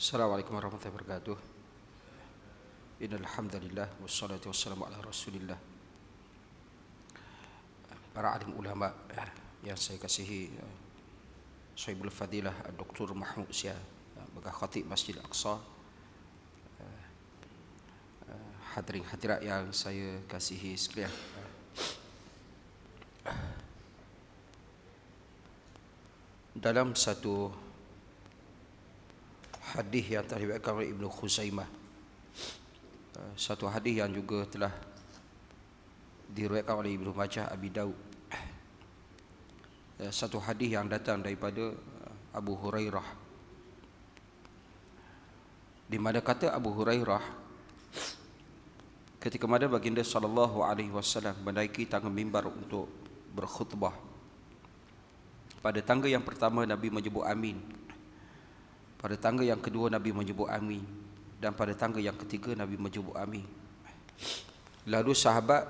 Assalamualaikum warahmatullahi wabarakatuh. Innal hamdalillah wassalatu wassalamu ala Rasulillah. Para alim ulama yang saya kasihi Sahibul Fadilah Dr. Mahmud Sia bekas khatib Masjid Al-Aqsa. Hadirin hadirat yang saya kasihi sekalian. Dalam satu hadis yang diriwayatkan oleh Ibnu Khuzaimah. Uh, satu hadis yang juga telah diriwayatkan oleh Ibnu Majah Abi Daud. Uh, satu hadis yang datang daripada uh, Abu Hurairah. Di mana kata Abu Hurairah ketika mana baginda sallallahu alaihi wasallam menaiki tangga mimbar untuk berkhutbah. Pada tangga yang pertama Nabi menyebut amin pada tangga yang kedua Nabi menyebut amin dan pada tangga yang ketiga Nabi menyebut amin. Lalu sahabat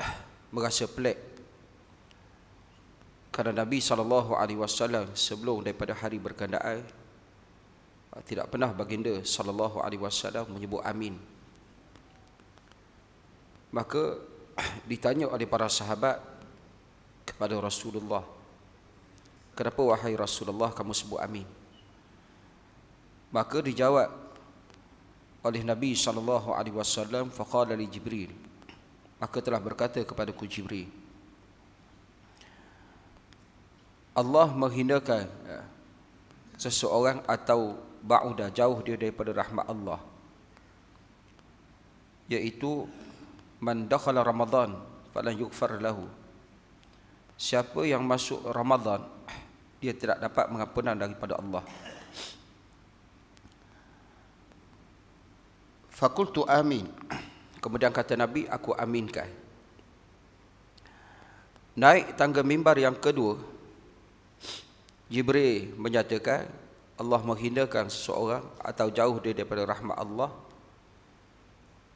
merasa pelik kerana Nabi wasallam sebelum daripada hari berkandaan tidak pernah baginda wasallam menyebut amin. Maka ditanya oleh para sahabat kepada Rasulullah, "Kenapa wahai Rasulullah kamu sebut amin?" Maka dijawab oleh Nabi sallallahu alaihi wasallam faqala li Jibril. Maka telah berkata kepada ku Jibril. Allah menghinakan ya, seseorang atau ba'udah jauh dia daripada rahmat Allah. Iaitu man dakhala Ramadan falan yughfar lahu. Siapa yang masuk Ramadan dia tidak dapat mengampunan daripada Allah. Fakultu amin. Kemudian kata Nabi, aku aminkan. Naik tangga mimbar yang kedua, Jibril menyatakan Allah menghinakan seseorang atau jauh dia daripada rahmat Allah.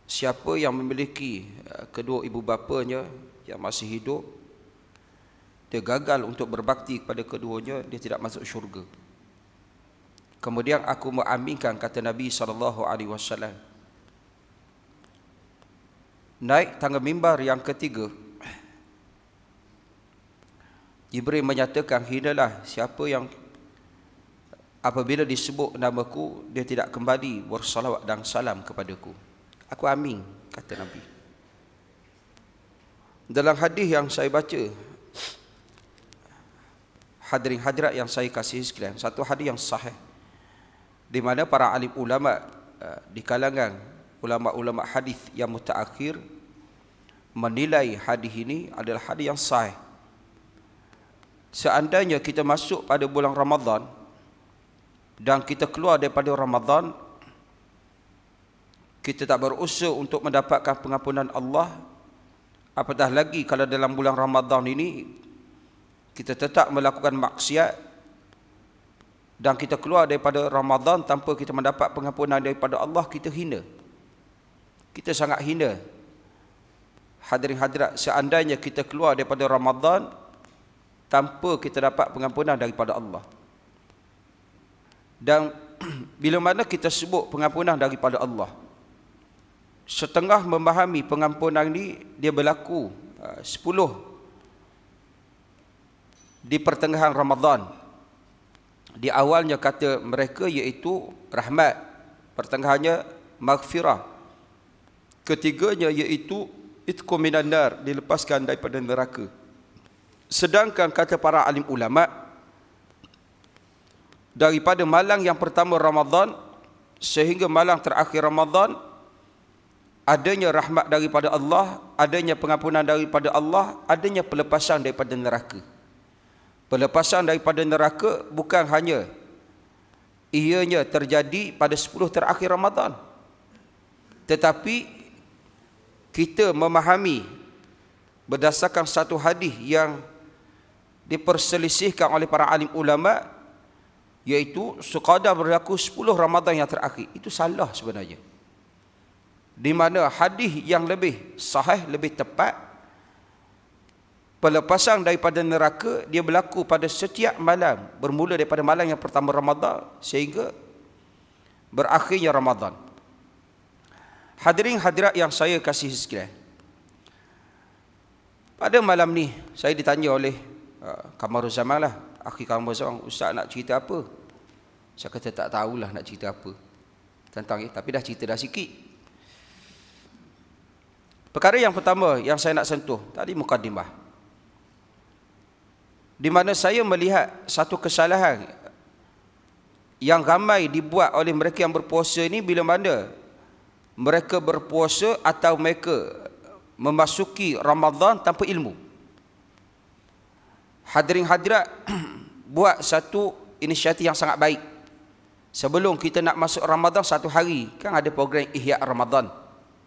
Siapa yang memiliki eh, kedua ibu bapanya yang masih hidup, dia gagal untuk berbakti kepada keduanya, dia tidak masuk syurga. Kemudian aku mengaminkan kata Nabi sallallahu alaihi wasallam naik tangga mimbar yang ketiga. Jibril menyatakan hinalah siapa yang apabila disebut namaku dia tidak kembali bersalawat dan salam kepadaku. Aku amin kata Nabi. Dalam hadis yang saya baca hadirin hadirat yang saya kasih sekalian satu hadis yang sahih di mana para alim ulama eh, di kalangan ulama-ulama hadis yang mutaakhir menilai hadis ini adalah hadis yang sahih. Seandainya kita masuk pada bulan Ramadan dan kita keluar daripada Ramadan kita tak berusaha untuk mendapatkan pengampunan Allah apatah lagi kalau dalam bulan Ramadan ini kita tetap melakukan maksiat dan kita keluar daripada Ramadan tanpa kita mendapat pengampunan daripada Allah kita hina kita sangat hina. Hadirin hadirat seandainya kita keluar daripada Ramadan tanpa kita dapat pengampunan daripada Allah. Dan bila mana kita sebut pengampunan daripada Allah setengah memahami pengampunan ini dia berlaku uh, 10 di pertengahan Ramadan. Di awalnya kata mereka iaitu rahmat pertengahannya maghfirah ketiganya iaitu itqu minan nar dilepaskan daripada neraka. Sedangkan kata para alim ulama daripada malang yang pertama Ramadan sehingga malang terakhir Ramadan adanya rahmat daripada Allah adanya pengampunan daripada Allah adanya pelepasan daripada neraka. Pelepasan daripada neraka bukan hanya ianya terjadi pada 10 terakhir Ramadan tetapi kita memahami berdasarkan satu hadis yang diperselisihkan oleh para alim ulama iaitu sekadar berlaku 10 Ramadan yang terakhir itu salah sebenarnya di mana hadis yang lebih sahih lebih tepat pelepasan daripada neraka dia berlaku pada setiap malam bermula daripada malam yang pertama Ramadan sehingga berakhirnya Ramadan. Hadirin hadirat yang saya kasih sekalian. Pada malam ni saya ditanya oleh uh, Kamarul Zaman lah. Akhir Kamarul Zaman, Ustaz nak cerita apa? Saya kata tak tahulah nak cerita apa. Tentang ini, tapi dah cerita dah sikit. Perkara yang pertama yang saya nak sentuh, tadi mukadimah. Di mana saya melihat satu kesalahan yang ramai dibuat oleh mereka yang berpuasa ini bila mana mereka berpuasa atau mereka memasuki Ramadan tanpa ilmu. Hadirin hadirat buat satu inisiatif yang sangat baik. Sebelum kita nak masuk Ramadan satu hari, kan ada program Ihya Ramadan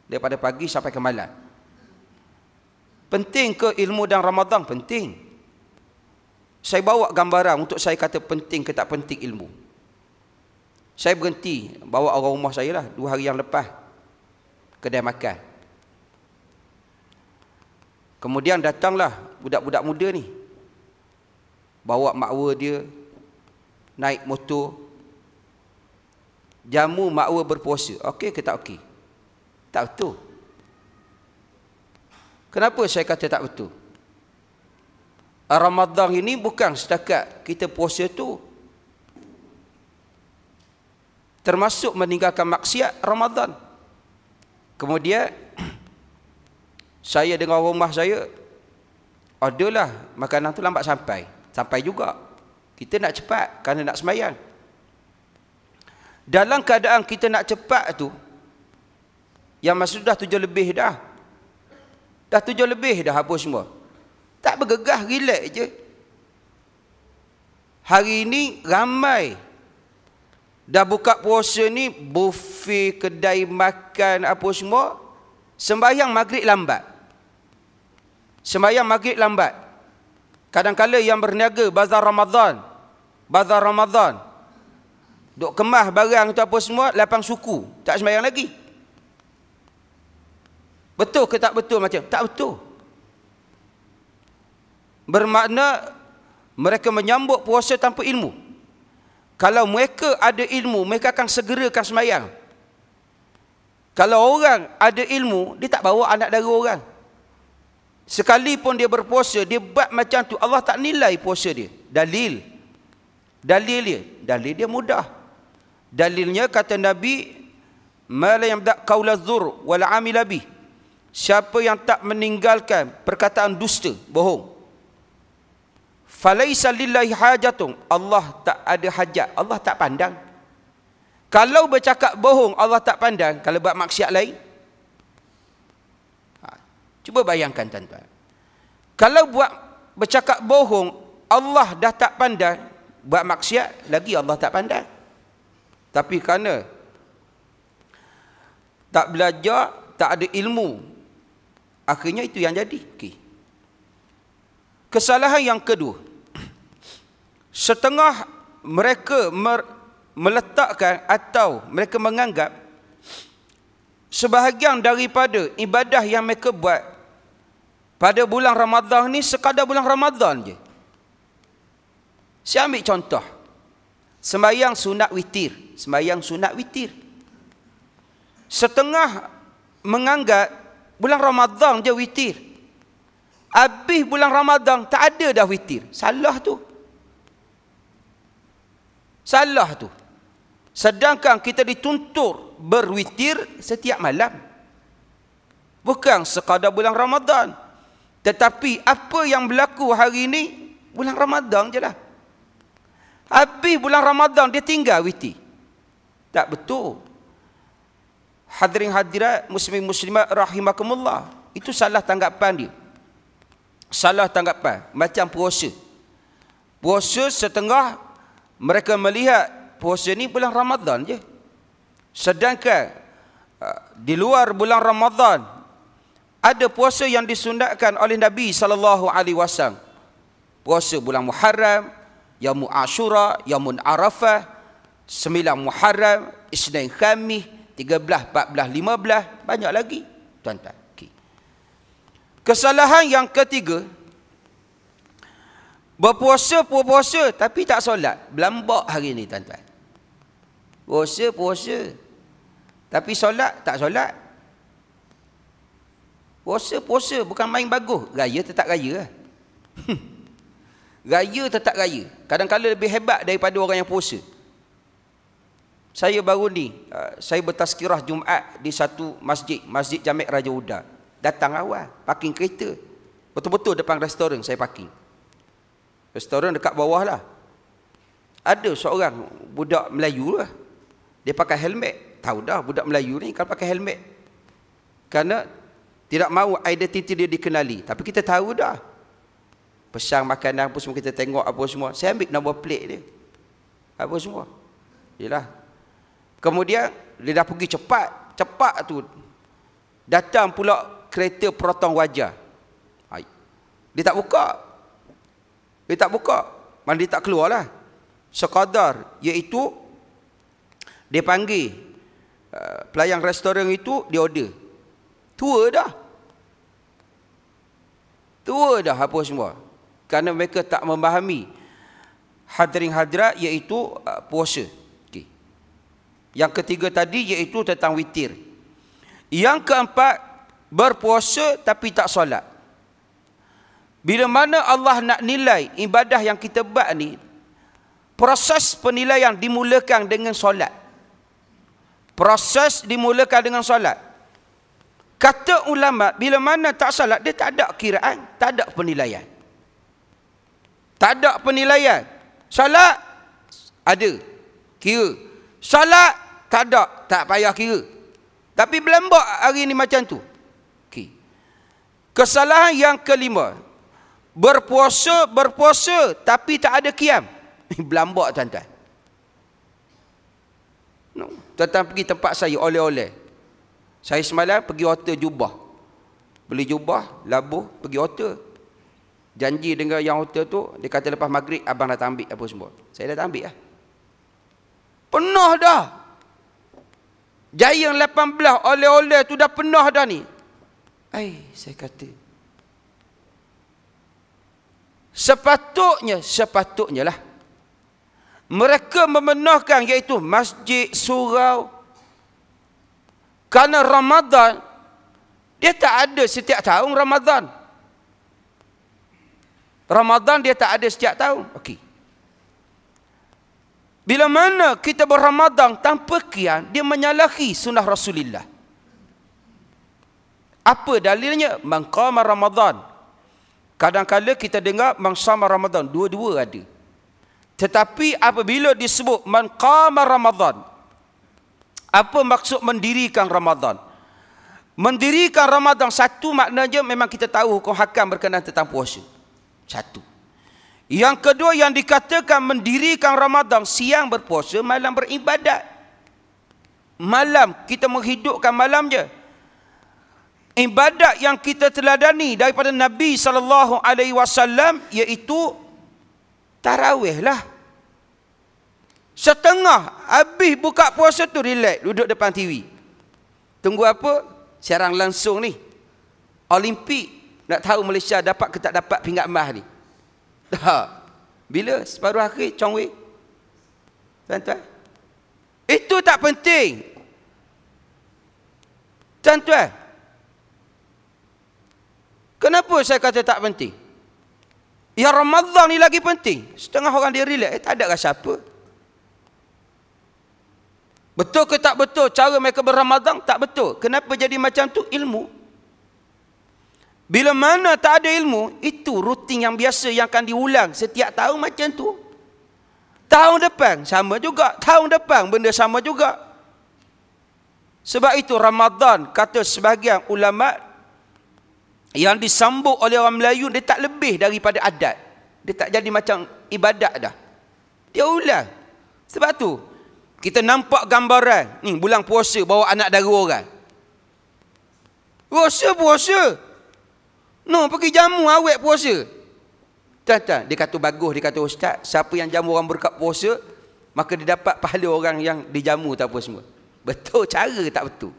daripada pagi sampai ke malam. Penting ke ilmu dan Ramadan? Penting. Saya bawa gambaran untuk saya kata penting ke tak penting ilmu. Saya berhenti bawa orang rumah saya lah dua hari yang lepas kedai makan. Kemudian datanglah budak-budak muda ni. Bawa makwa dia naik motor. Jamu makwa berpuasa. Okey ke tak okey? Tak betul. Kenapa saya kata tak betul? Ramadan ini bukan setakat kita puasa tu termasuk meninggalkan maksiat Ramadan. Kemudian saya dengan rumah saya adalah makanan tu lambat sampai. Sampai juga. Kita nak cepat kerana nak semayang. Dalam keadaan kita nak cepat tu yang maksud dah tujuh lebih dah. Dah tujuh lebih dah apa semua. Tak bergegah, relax je. Hari ini ramai dah buka puasa ni buffet kedai makan apa semua sembahyang maghrib lambat. Sembahyang maghrib lambat. Kadang-kala yang berniaga bazar Ramadan. Bazar Ramadan. Duk kemah barang tu apa semua lapang suku. Tak sembahyang lagi. Betul ke tak betul macam? Tak betul. Bermakna mereka menyambut puasa tanpa ilmu kalau mereka ada ilmu, mereka akan segerakan semayang. Kalau orang ada ilmu, dia tak bawa anak dara orang. Sekalipun dia berpuasa, dia buat macam tu, Allah tak nilai puasa dia. Dalil. Dalil dia. Dalil dia mudah. Dalilnya kata Nabi, Mala yang tak kaula zur wala amila bih. Siapa yang tak meninggalkan perkataan dusta, bohong falaisa lillahi hajatun. Allah tak ada hajat. Allah tak pandang. Kalau bercakap bohong Allah tak pandang. Kalau buat maksiat lain? Ha, cuba bayangkan tuan-tuan. Kalau buat bercakap bohong Allah dah tak pandang. Buat maksiat lagi Allah tak pandang. Tapi kerana tak belajar tak ada ilmu akhirnya itu yang jadi. Okey. Kesalahan yang kedua setengah mereka meletakkan atau mereka menganggap sebahagian daripada ibadah yang mereka buat pada bulan Ramadhan ni sekadar bulan Ramadhan je. Saya ambil contoh. Sembayang sunat witir. Sembayang sunat witir. Setengah menganggap bulan Ramadhan je witir. Habis bulan Ramadhan tak ada dah witir. Salah tu. Salah tu. Sedangkan kita dituntut berwitir setiap malam. Bukan sekadar bulan Ramadan. Tetapi apa yang berlaku hari ini, bulan Ramadan je lah. Habis bulan Ramadan, dia tinggal witir. Tak betul. Hadirin hadirat, muslim muslimat rahimakumullah. Itu salah tanggapan dia. Salah tanggapan. Macam puasa. Puasa setengah mereka melihat puasa ni bulan Ramadan je. Sedangkan uh, di luar bulan Ramadan ada puasa yang disunatkan oleh Nabi sallallahu alaihi wasallam. Puasa bulan Muharram, Yaumul Ashura, Yaumul Arafah, sembilan Muharram, Isnin Khamis, 13, 14, 15, banyak lagi. Tuan-tuan. Okay. Kesalahan yang ketiga, Berpuasa, berpuasa tapi tak solat. Belambak hari ni tuan-tuan. Puasa, puasa. Tapi solat, tak solat. Puasa, puasa. Bukan main bagus. Gaya tetap gaya lah. Gaya tetap gaya. Kadang-kadang lebih hebat daripada orang yang puasa. Saya baru ni, uh, saya bertazkirah Jumaat di satu masjid, Masjid Jamek Raja Uda. Datang awal, parking kereta. Betul-betul depan restoran saya parking. Restoran dekat bawah lah. Ada seorang budak Melayu lah. Dia pakai helmet. Tahu dah budak Melayu ni kalau pakai helmet. Kerana tidak mahu identiti dia dikenali. Tapi kita tahu dah. Pesan makanan apa semua kita tengok apa semua. Saya ambil nombor plate dia. Apa semua. Yalah, Kemudian dia dah pergi cepat, cepat tu. Datang pula kereta protong wajah. Dia tak buka. Dia tak buka. Mana dia tak keluar lah. Sekadar iaitu dia panggil uh, pelayan restoran itu dia order. Tua dah. Tua dah apa semua. Kerana mereka tak memahami hadirin hadirat iaitu uh, puasa. Yang ketiga tadi iaitu tentang witir. Yang keempat, berpuasa tapi tak solat. Bila mana Allah nak nilai ibadah yang kita buat ni, proses penilaian dimulakan dengan solat. Proses dimulakan dengan solat. Kata ulama, bila mana tak solat, dia tak ada kiraan, tak ada penilaian. Tak ada penilaian. Solat, ada. Kira. Solat, tak ada, tak payah kira. Tapi belembak hari ini macam tu. Okay. Kesalahan yang kelima. Berpuasa, berpuasa tapi tak ada kiam. belambak tuan-tuan. No. Tuan-tuan pergi tempat saya oleh-oleh. Saya semalam pergi hotel jubah. Beli jubah, labuh, pergi hotel. Janji dengan yang hotel tu, dia kata lepas maghrib abang dah ambil apa semua. Saya dah ambil lah. Penuh dah. Jaya 18 oleh-oleh tu dah penuh dah ni. Ai, saya kata. Sepatutnya, sepatutnya lah. Mereka memenuhkan iaitu masjid, surau. Karena Ramadan, dia tak ada setiap tahun Ramadan. Ramadan dia tak ada setiap tahun. Okey. Bila mana kita berramadan tanpa kian, dia menyalahi sunnah Rasulullah. Apa dalilnya? Mangkama Ramadan. Kadang-kadang kita dengar mangsama Ramadan. Dua-dua ada. Tetapi apabila disebut mangkama Ramadan. Apa maksud mendirikan Ramadan? Mendirikan Ramadan satu maknanya memang kita tahu hukum hakam berkenaan tentang puasa. Satu. Yang kedua yang dikatakan mendirikan Ramadan siang berpuasa, malam beribadat. Malam kita menghidupkan malamnya. Ibadat yang kita teladani daripada Nabi sallallahu alaihi wasallam iaitu tarawih lah. Setengah habis buka puasa tu relax duduk depan TV. Tunggu apa? Siaran langsung ni. Olimpik nak tahu Malaysia dapat ke tak dapat pingat emas ni. Tak. Bila separuh akhir Chong Tuan-tuan. Itu tak penting. Tuan-tuan. Kenapa saya kata tak penting? Ya Ramadan ni lagi penting. Setengah orang dia relax. Eh, tak ada rasa apa. Betul ke tak betul cara mereka berramadan? Tak betul. Kenapa jadi macam tu? Ilmu. Bila mana tak ada ilmu, itu rutin yang biasa yang akan diulang setiap tahun macam tu. Tahun depan sama juga, tahun depan benda sama juga. Sebab itu Ramadan kata sebahagian ulama yang disambut oleh orang Melayu dia tak lebih daripada adat. Dia tak jadi macam ibadat dah. Dia ulang. Sebab tu kita nampak gambaran ni bulan puasa bawa anak dara orang. Puasa puasa. No, pergi jamu awet puasa. Tak, tak. Dia kata bagus, dia kata ustaz, siapa yang jamu orang berkat puasa, maka dia dapat pahala orang yang dijamu tak apa semua. Betul cara tak betul.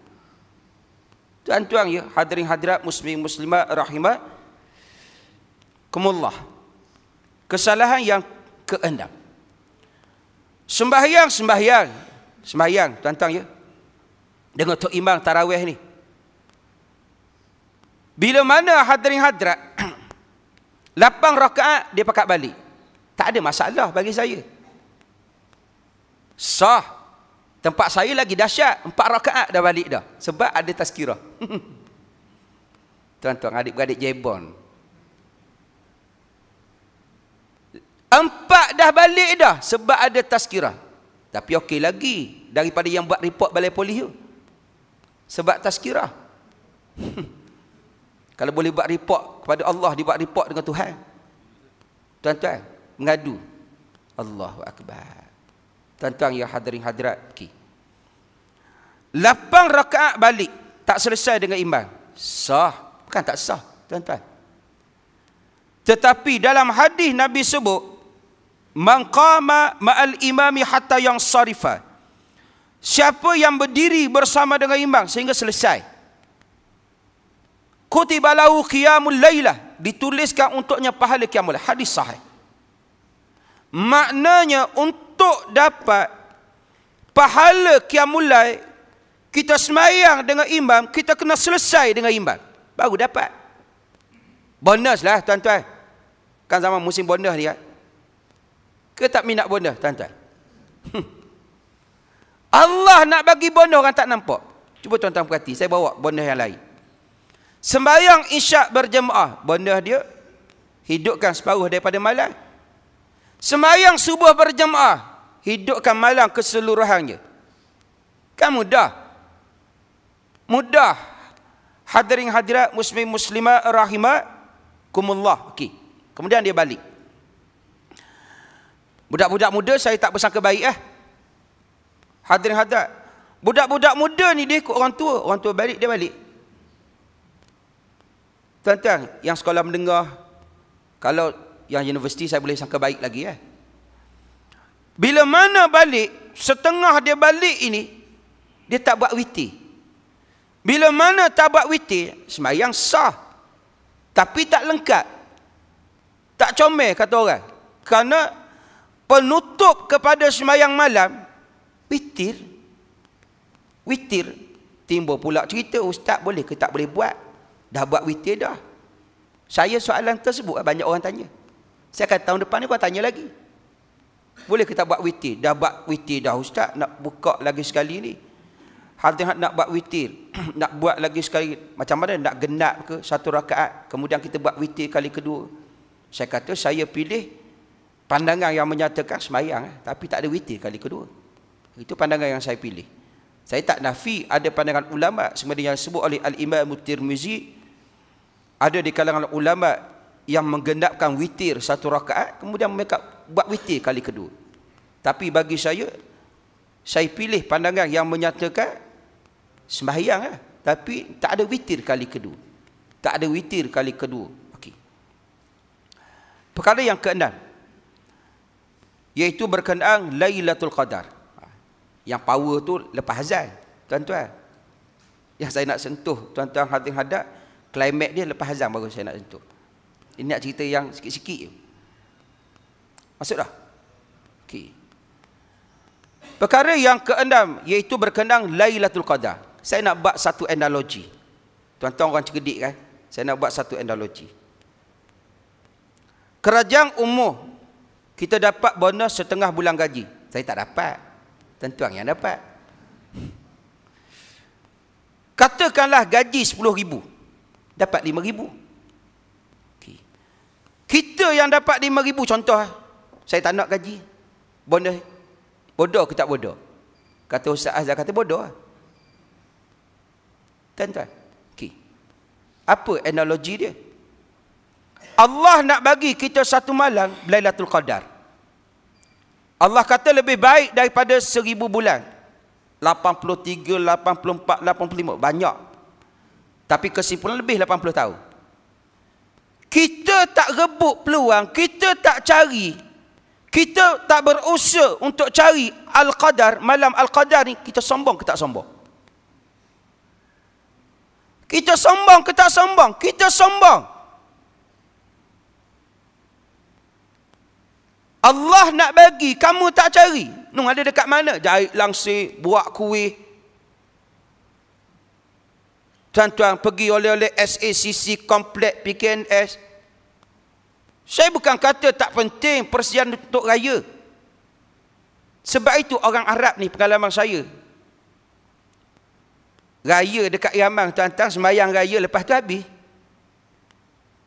Tuan-tuan ya, hadirin hadirat muslim muslimat rahimah. Kemullah. Kesalahan yang keenam. Sembahyang, sembahyang. semayang tuan-tuan ya. Dengan Tok Imam Tarawih ni. Bila mana hadirin hadrat lapang rakaat dia pakat balik. Tak ada masalah bagi saya. Sah. Tempat saya lagi dahsyat. Empat rakaat dah balik dah. Sebab ada tazkirah. Tuan-tuan adik-beradik jebon. Empat dah balik dah sebab ada tazkirah. Tapi okey lagi daripada yang buat report balai polis tu. Sebab tazkirah. Kalau boleh buat report kepada Allah, dibuat report dengan Tuhan. Tuan-tuan, mengadu. Allahu Akbar. Tuan-tuan yang hadirin hadirat. Okay. Lapang rakaat balik. Tak selesai dengan imbang. Sah. Bukan tak sah. Tuan-tuan. Tetapi dalam hadis Nabi sebut, man qama ma'al imami hatta yang sarifa siapa yang berdiri bersama dengan imam sehingga selesai kutiba lahu qiyamul lailah dituliskan untuknya pahala qiyamul hadis sahih maknanya untuk dapat pahala qiyamul lail kita semayang dengan imam kita kena selesai dengan imam. Baru dapat. Bonus lah tuan-tuan. Kan zaman musim bonus ni kan? Ke tak minat bonus tuan-tuan? Hmm. Allah nak bagi bonus orang tak nampak. Cuba tuan-tuan perhati saya bawa bonus yang lain. Sembahyang isyak berjemaah. Bonus dia hidupkan separuh daripada malam sembahyang subuh berjemaah hidupkan malam keseluruhannya kan mudah mudah hadirin hadirat muslim muslimah rahimah kumullah okey kemudian dia balik Budak-budak muda saya tak bersangka baik eh. Hadirin hadirat. Budak-budak muda ni dia ikut orang tua. Orang tua balik, dia balik. Tuan-tuan, yang sekolah mendengar, kalau yang universiti saya boleh sangka baik lagi eh. Bila mana balik, setengah dia balik ini, dia tak buat witi. Bila mana tak buat witi, semayang sah. Tapi tak lengkap. Tak comel kata orang. Kerana penutup kepada semayang malam witir witir timbul pula cerita ustaz boleh ke tak boleh buat dah buat witir dah saya soalan tersebut banyak orang tanya saya kata tahun depan ni kau tanya lagi. Boleh ke tak buat witir? Dah buat witir dah ustaz. Nak buka lagi sekali ni. Hati nak buat witir, nak buat lagi sekali. Macam mana nak genap ke satu rakaat, kemudian kita buat witir kali kedua. Saya kata saya pilih pandangan yang menyatakan semayang eh, tapi tak ada witir kali kedua. Itu pandangan yang saya pilih. Saya tak nafi ada pandangan ulama sebenarnya yang disebut oleh al-imam tirmizi ada di kalangan ulama yang menggenapkan witir satu rakaat kemudian mereka buat witir kali kedua tapi bagi saya saya pilih pandangan yang menyatakan sembahyang eh, tapi tak ada witir kali kedua tak ada witir kali kedua okey perkara yang keenam iaitu berkenaan Lailatul Qadar. Yang power tu lepas azan, tuan-tuan. Yang saya nak sentuh, tuan-tuan hadirin hadap, klimak dia lepas azan baru saya nak sentuh. Ini nak cerita yang sikit-sikit. Masuk dah? Okey. Perkara yang keenam iaitu berkenaan Lailatul Qadar. Saya nak buat satu analogi. Tuan-tuan orang cerdik kan? Saya nak buat satu analogi. Kerajaan umum kita dapat bonus setengah bulan gaji. Saya tak dapat. Tentuan yang dapat. Katakanlah gaji RM10,000. Dapat RM5,000. Kita yang dapat RM5,000 contoh. Saya tak nak gaji. Bonus. Bodoh ke tak bodoh? Kata Ustaz Azhar kata bodoh. Tuan-tuan. Okay. Apa analogi dia? Allah nak bagi kita satu malam Lailatul Qadar. Allah kata lebih baik daripada seribu bulan. 83, 84, 85. Banyak. Tapi kesimpulan lebih 80 tahun. Kita tak rebut peluang. Kita tak cari. Kita tak berusaha untuk cari Al-Qadar. Malam Al-Qadar ni kita sombong ke tak sombong? Kita sombong ke tak sombong? Kita sombong. Allah nak bagi, kamu tak cari. Nung ada dekat mana? Jahit langsir, buat kuih. Tuan-tuan pergi oleh-oleh SACC komplek PKNS. Saya bukan kata tak penting persiapan untuk raya. Sebab itu orang Arab ni pengalaman saya. Raya dekat Yaman tuan-tuan semayang raya lepas tu habis.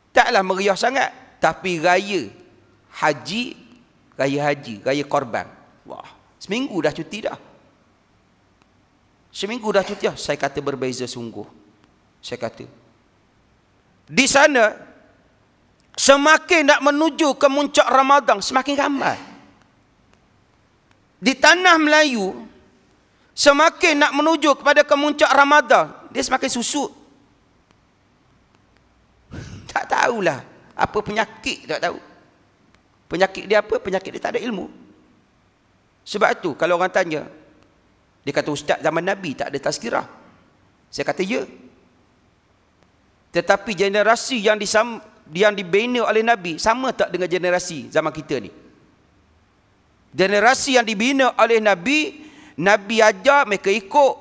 Taklah meriah sangat. Tapi raya haji, raya haji, raya korban. Wah, seminggu dah cuti dah. Seminggu dah cuti dah. Saya kata berbeza sungguh. Saya kata. Di sana, semakin nak menuju ke muncak Ramadan, semakin ramai. Di tanah Melayu, semakin nak menuju kepada kemuncak Ramadan, dia semakin susut. Tak tahulah apa penyakit tak tahu. Penyakit dia apa? Penyakit dia tak ada ilmu. Sebab itu kalau orang tanya, dia kata ustaz zaman Nabi tak ada tazkirah. Saya kata ya. Tetapi generasi yang disam, yang dibina oleh Nabi sama tak dengan generasi zaman kita ni? Generasi yang dibina oleh Nabi, Nabi ajar mereka ikut,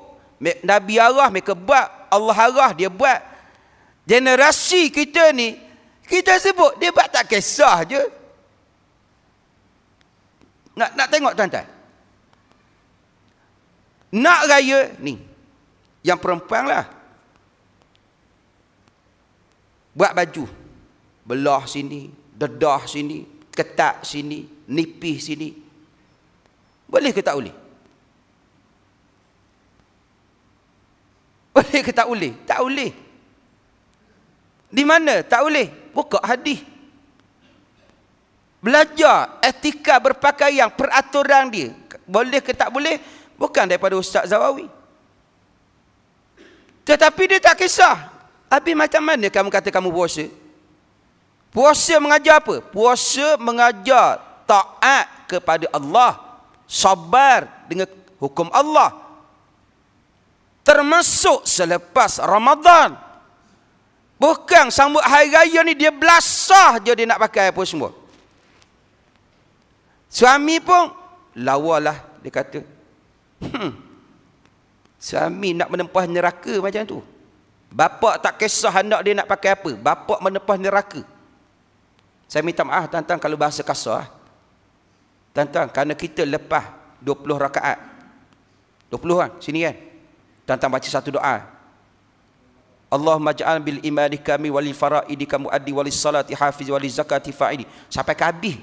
Nabi arah mereka buat, Allah arah dia buat. Generasi kita ni kita sebut dia buat tak kisah je. Nak nak tengok tuan-tuan. Nak raya ni. Yang perempuan lah. Buat baju. Belah sini, dedah sini, ketat sini, nipih sini. Boleh ke tak boleh? Boleh ke tak boleh? Tak boleh. Di mana? Tak boleh buka hadis. Belajar etika berpakaian, peraturan dia. Boleh ke tak boleh? Bukan daripada Ustaz Zawawi. Tetapi dia tak kisah. Habis macam mana kamu kata kamu puasa? Puasa mengajar apa? Puasa mengajar taat kepada Allah. Sabar dengan hukum Allah. Termasuk selepas Ramadan. Bukan sambut hari raya ni dia belasah je dia nak pakai apa semua. Suami pun lawalah dia kata. Hmm. Suami nak menempah neraka macam tu. Bapa tak kisah anak dia nak pakai apa. Bapa menempah neraka. Saya minta maaf tuan-tuan kalau bahasa kasar. Tuan-tuan kerana kita lepas 20 rakaat. 20 kan sini kan. Tuan-tuan baca satu doa. Allahumma ja'al bil imani kami walil faraidi kamu addi walis salati hafiz walis zakati fa'idi. Sampai ke habis.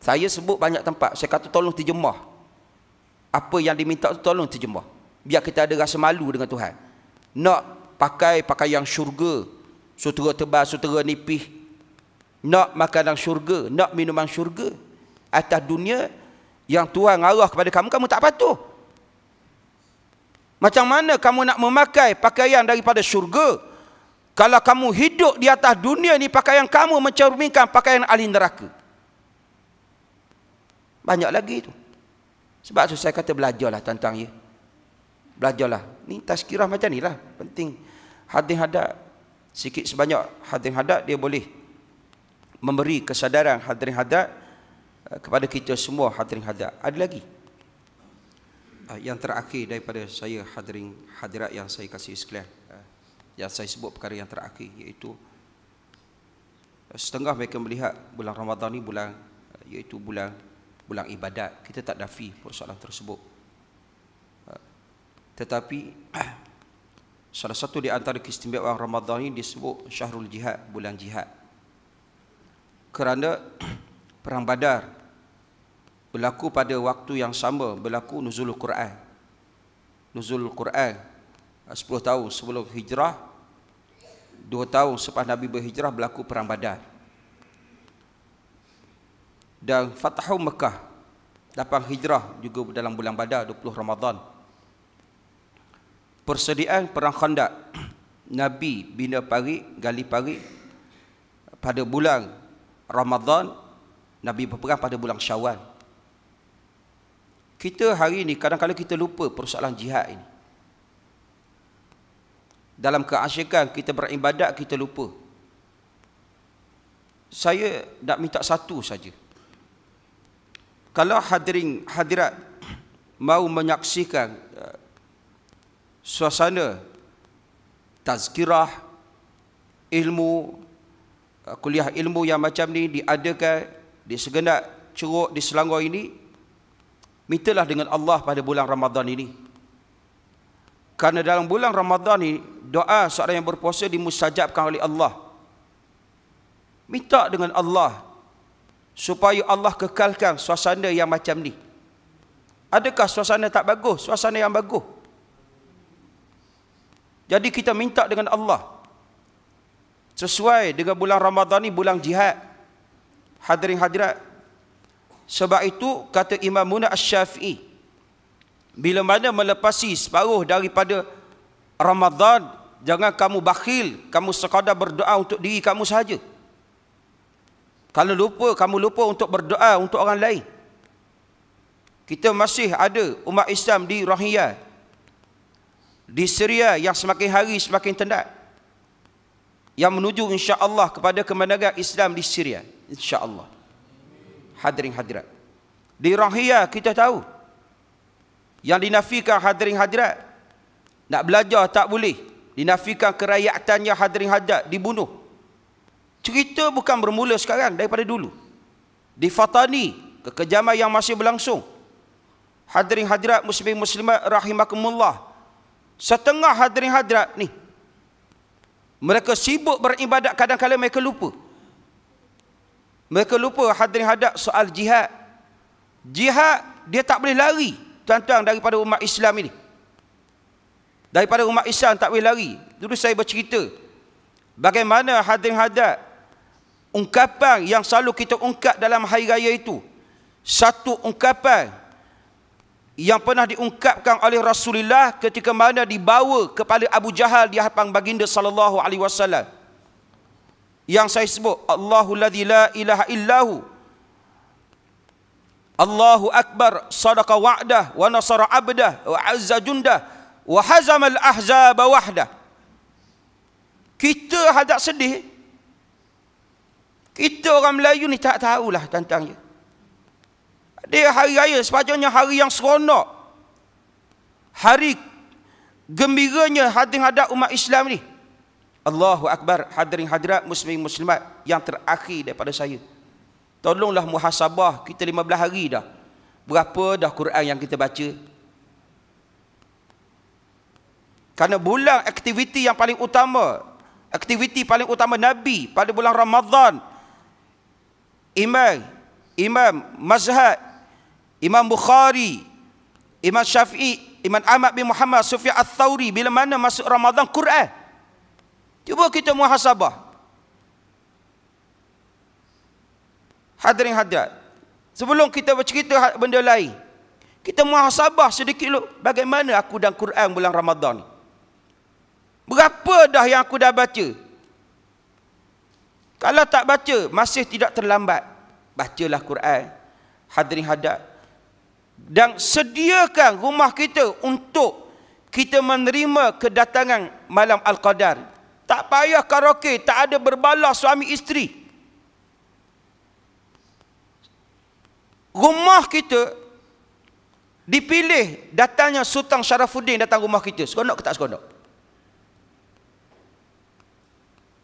Saya sebut banyak tempat. Saya kata tolong terjemah. Apa yang diminta tu tolong terjemah. Biar kita ada rasa malu dengan Tuhan. Nak pakai pakaian syurga. Sutera tebal, sutera nipih. Nak makanan syurga. Nak minuman syurga. Atas dunia yang Tuhan arah kepada kamu, kamu tak patuh. Macam mana kamu nak memakai pakaian daripada syurga? Kalau kamu hidup di atas dunia ni pakaian kamu mencerminkan pakaian ahli neraka. Banyak lagi tu. Sebab tu saya kata belajarlah tentang ya. Belajarlah. Ni tazkirah macam ni lah. Penting. Hadin hadat. Sikit sebanyak hadin hadat dia boleh memberi kesadaran hadirin hadat eh, kepada kita semua hadirin hadat. Ada lagi? uh, yang terakhir daripada saya hadirin hadirat yang saya kasih sekalian uh, yang saya sebut perkara yang terakhir iaitu setengah mereka melihat bulan Ramadan ni bulan iaitu bulan bulan ibadat kita tak dafi persoalan tersebut tetapi salah satu di antara keistimewaan Ramadan ini disebut syahrul jihad bulan jihad kerana perang badar berlaku pada waktu yang sama berlaku nuzul Quran. Nuzul Quran 10 tahun sebelum hijrah 2 tahun selepas Nabi berhijrah berlaku perang Badar. Dan Fathu Mekah dapat hijrah juga dalam bulan Badar 20 Ramadan. Persediaan perang Khandaq Nabi bina pari gali pari pada bulan Ramadan Nabi berperang pada bulan Syawal kita hari ini kadang-kadang kita lupa persoalan jihad ini. Dalam keasyikan kita beribadat kita lupa. Saya nak minta satu saja. kalau hadirin hadirat mau menyaksikan suasana tazkirah ilmu uh, kuliah ilmu yang macam ni diadakan di segenap curug di Selangor ini mintalah dengan Allah pada bulan Ramadan ini. Kerana dalam bulan Ramadan ini doa seorang yang berpuasa dimustajabkan oleh Allah. Minta dengan Allah supaya Allah kekalkan suasana yang macam ni. Adakah suasana tak bagus? Suasana yang bagus jadi kita minta dengan Allah sesuai dengan bulan Ramadhan ni bulan jihad. Hadirin hadirat. Sebab itu kata Imam Munah Asy-Syafi'i bila mana melepasi separuh daripada Ramadhan jangan kamu bakhil, kamu sekadar berdoa untuk diri kamu sahaja. Kalau lupa, kamu lupa untuk berdoa untuk orang lain. Kita masih ada umat Islam di Rohingya, di Syria yang semakin hari semakin tendat. Yang menuju insya-Allah kepada kemenangan Islam di Syria insya-Allah. Hadirin hadirat. Di Rahia kita tahu yang dinafikan hadirin hadirat nak belajar tak boleh. Dinafikan kerayaatannya hadirin hadirat dibunuh. Cerita bukan bermula sekarang daripada dulu. Di Fatani kekejaman yang masih berlangsung. Hadirin hadirat muslim muslimat rahimakumullah Setengah hadirin hadirat ni mereka sibuk beribadat kadang-kadang mereka lupa. Mereka lupa hadirin hadirat soal jihad. Jihad dia tak boleh lari tuan-tuan daripada umat Islam ini. Daripada umat Islam tak boleh lari. Dulu saya bercerita bagaimana hadirin hadirat ungkapan yang selalu kita ungkap dalam hari raya itu. Satu ungkapan yang pernah diungkapkan oleh Rasulullah ketika mana dibawa kepada Abu Jahal di hadapan baginda sallallahu alaihi wasallam. Yang saya sebut Allahu la ilaha illahu Allahu akbar sadaqa wa'dah wa nasara 'abdah wa 'azza jundah wa hazama al-ahzab wahdah. Kita hadap sedih. Kita orang Melayu ni tak tahulah tentang dia hari raya sepatutnya hari yang seronok. Hari gembiranya hadir hadap umat Islam ni. Allahu Akbar hadirin hadirat muslim muslimat yang terakhir daripada saya. Tolonglah muhasabah kita 15 hari dah. Berapa dah Quran yang kita baca? Karena bulan aktiviti yang paling utama, aktiviti paling utama Nabi pada bulan Ramadhan. Imam, Imam Mazhab Imam Bukhari, Imam Syafi'i, Imam Ahmad bin Muhammad, Sufyan Al-Thawri bila mana masuk Ramadan Quran. Cuba kita muhasabah. Hadirin hadirat. Sebelum kita bercerita benda lain, kita muhasabah sedikit dulu bagaimana aku dan Quran bulan Ramadan ni. Berapa dah yang aku dah baca? Kalau tak baca, masih tidak terlambat. Bacalah Quran. Hadirin hadirat dan sediakan rumah kita untuk kita menerima kedatangan malam Al-Qadar. Tak payah karaoke, tak ada berbalah suami isteri. Rumah kita dipilih datangnya Sultan Syarafuddin datang rumah kita. Seronok ke tak seronok?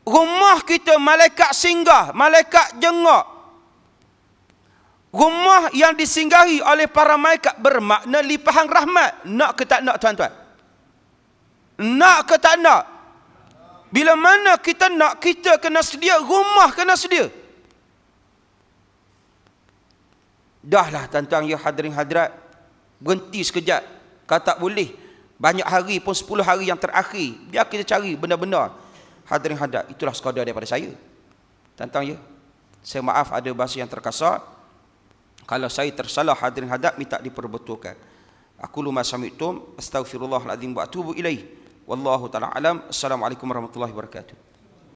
Rumah kita malaikat singgah, malaikat jengak, Rumah yang disinggahi oleh para malaikat bermakna lipahan rahmat. Nak ke tak nak tuan-tuan? Nak ke tak nak? Bila mana kita nak, kita kena sedia. Rumah kena sedia. Dahlah tuan-tuan ya hadirin hadirat. Berhenti sekejap. Kalau tak boleh. Banyak hari pun 10 hari yang terakhir. Biar kita cari benda-benda. Hadirin hadirat. Itulah sekadar daripada saya. Tuan-tuan ya. Saya maaf ada bahasa yang terkasar. Kalau saya tersalah hadirin hadap minta diperbetulkan. Aku luma sami'tum astaghfirullahalazim wa atubu ilaih. Wallahu taala alam. Assalamualaikum warahmatullahi wabarakatuh.